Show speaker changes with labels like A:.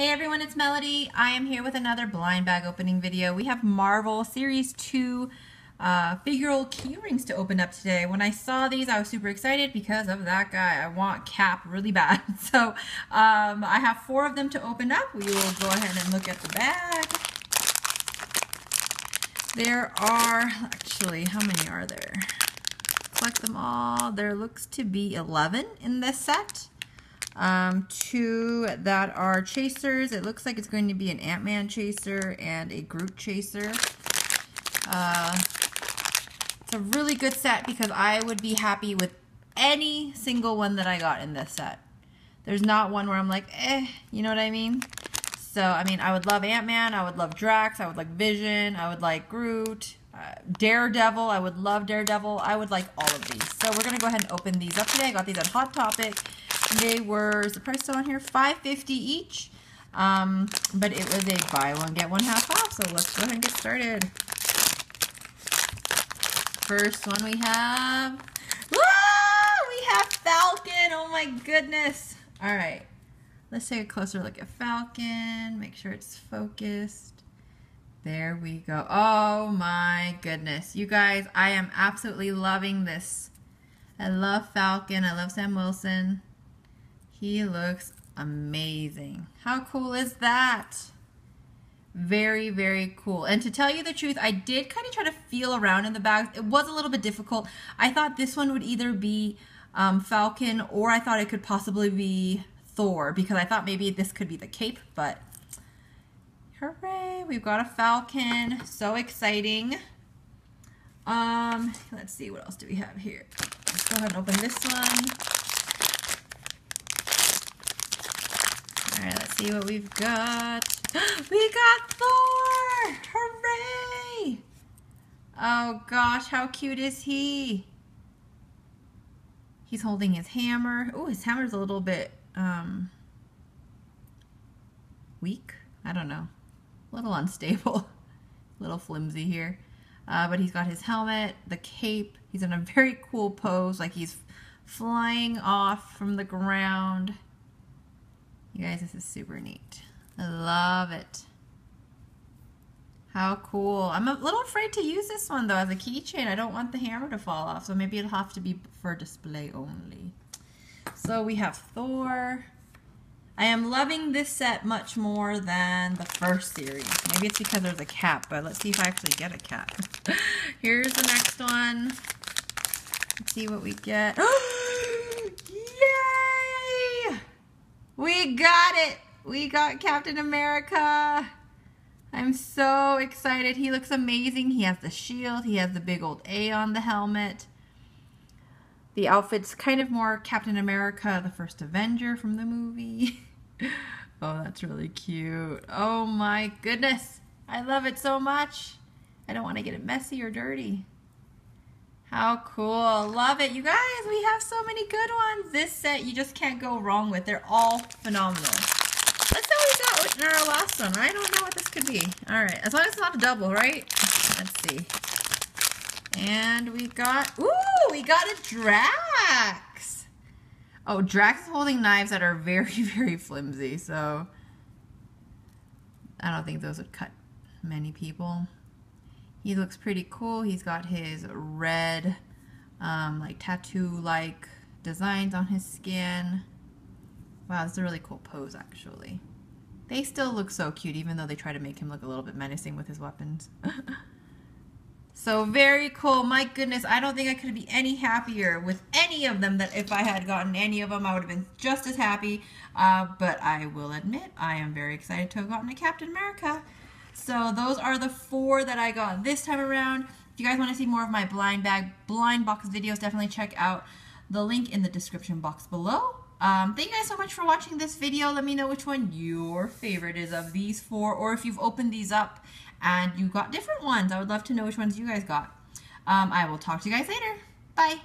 A: Hey everyone, it's Melody. I am here with another blind bag opening video. We have Marvel Series 2 uh, figural keyrings to open up today. When I saw these, I was super excited because of that guy. I want Cap really bad. So um, I have four of them to open up. We will go ahead and look at the bag. There are, actually, how many are there? Collect them all. There looks to be 11 in this set. Um, two that are chasers. It looks like it's going to be an Ant-Man chaser and a Groot chaser. Uh, it's a really good set because I would be happy with any single one that I got in this set. There's not one where I'm like, eh, you know what I mean? So, I mean, I would love Ant-Man, I would love Drax, I would like Vision, I would like Groot, Daredevil, I would love Daredevil, I would like all of these. So we're going to go ahead and open these up today. I got these at Hot Topic. They were, is the price still on here? Five fifty each. Um, but it was a buy one, get one half off. So let's go ahead and get started. First one we have, ah, we have Falcon. Oh my goodness. All right. Let's take a closer look at Falcon. Make sure it's focused. There we go. Oh my goodness. You guys, I am absolutely loving this. I love Falcon. I love Sam Wilson. He looks amazing. How cool is that? Very, very cool. And to tell you the truth, I did kind of try to feel around in the bags. It was a little bit difficult. I thought this one would either be um, Falcon or I thought it could possibly be Thor because I thought maybe this could be the cape, but hooray, we've got a Falcon. So exciting. Um, let's see, what else do we have here? Let's go ahead and open this one. All right, let's see what we've got. we got Thor! Hooray! Oh gosh, how cute is he? He's holding his hammer. Oh, his hammer's a little bit um, weak. I don't know. A little unstable. a little flimsy here. Uh, but he's got his helmet, the cape. He's in a very cool pose, like he's flying off from the ground. You guys, this is super neat. I love it. How cool. I'm a little afraid to use this one though as a keychain. I don't want the hammer to fall off, so maybe it'll have to be for display only. So we have Thor. I am loving this set much more than the first series. Maybe it's because there's a cap, but let's see if I actually get a cap. Here's the next one. Let's see what we get. Yay! We got it! We got Captain America! I'm so excited. He looks amazing. He has the shield. He has the big old A on the helmet. The outfit's kind of more Captain America, the first Avenger from the movie. oh, that's really cute. Oh my goodness. I love it so much. I don't want to get it messy or dirty. How cool. Love it. You guys, we have so many good ones. This set you just can't go wrong with. They're all phenomenal. Let's see what we got in our last one. I don't know what this could be. All right. As long as it's not a double, right? Let's see. And we got, ooh, we got a Drax. Oh, Drax is holding knives that are very, very flimsy. So I don't think those would cut many people. He looks pretty cool. He's got his red, um, like tattoo-like designs on his skin. Wow, that's a really cool pose, actually. They still look so cute, even though they try to make him look a little bit menacing with his weapons. so very cool. My goodness, I don't think I could be any happier with any of them that if I had gotten any of them, I would have been just as happy. Uh, but I will admit, I am very excited to have gotten a Captain America. So those are the four that I got this time around. If you guys want to see more of my blind bag, blind box videos, definitely check out the link in the description box below. Um, thank you guys so much for watching this video. Let me know which one your favorite is of these four, or if you've opened these up and you got different ones. I would love to know which ones you guys got. Um, I will talk to you guys later. Bye.